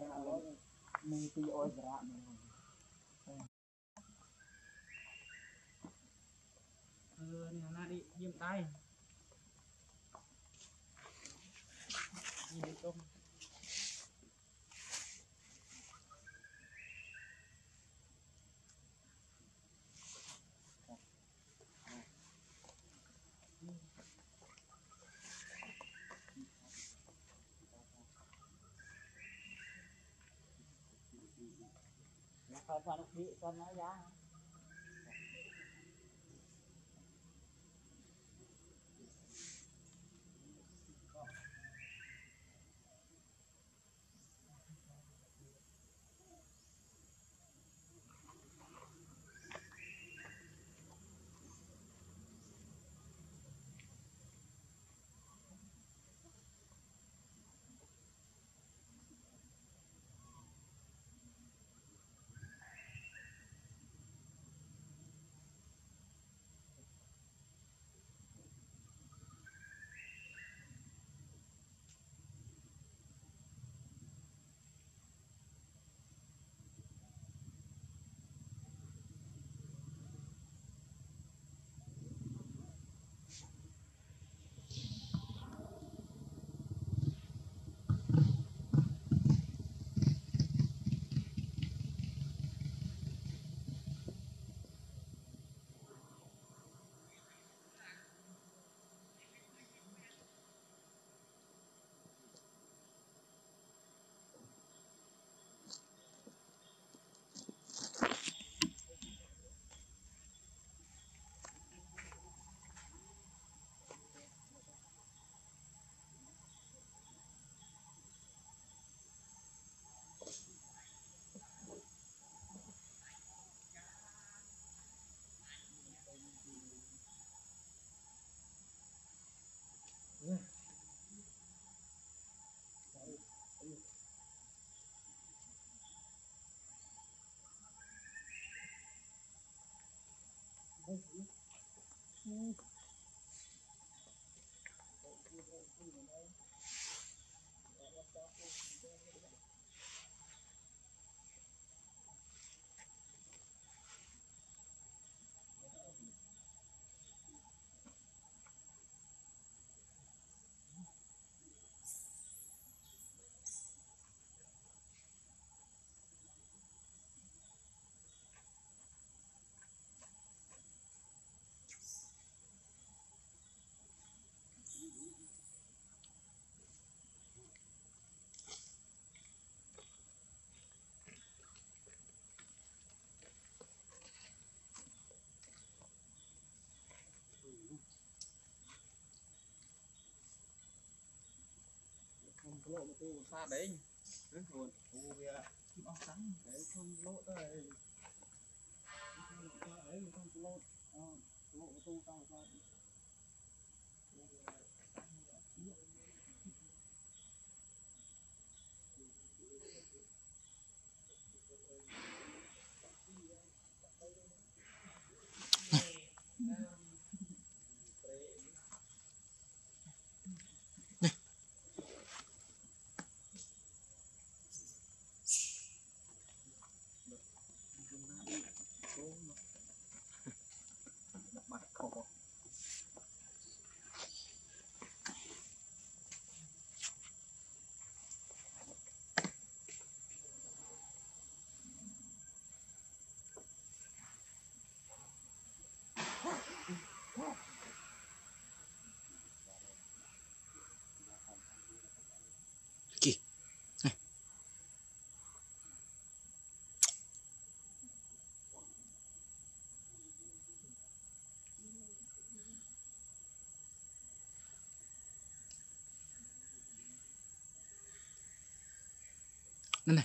នឹងទីអយសារៈមែនអឺនេះណានេះយាមដៃនេះទុំขอพนพี่พรน้อยยา Thank you. គូសាដេងហ្នឹងខ្លួនគូវាអស់តាំងហើយខ្ញុំលោតទៅហើយខ្ញុំលោតអឺលោកទៅតាមសាដេង恩乃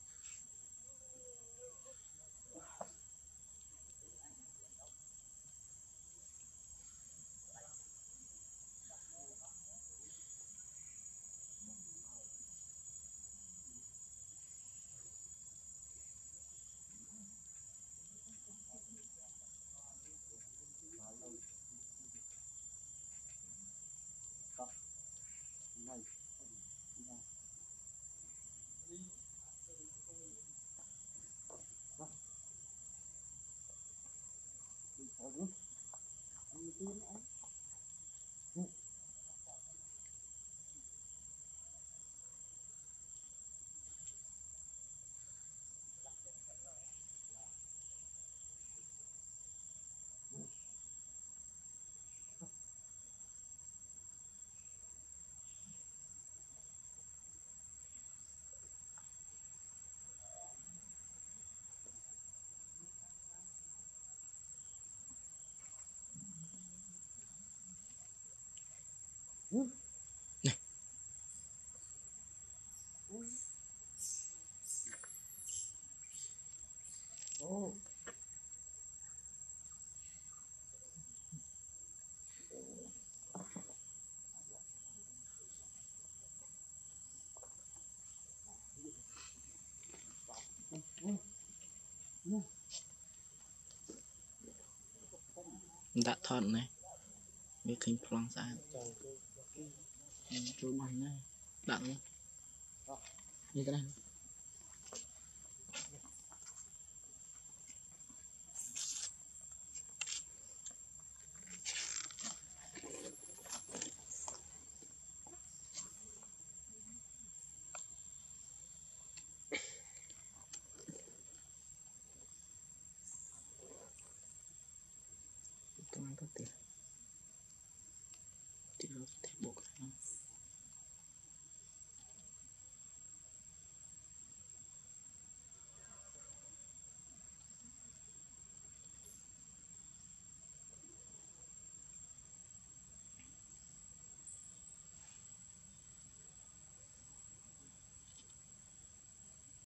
Oh. ដាក់ថតនេះវាឃើញប្លង់ស្អាត trốn ờ, mảnh này đặng luôn như cái này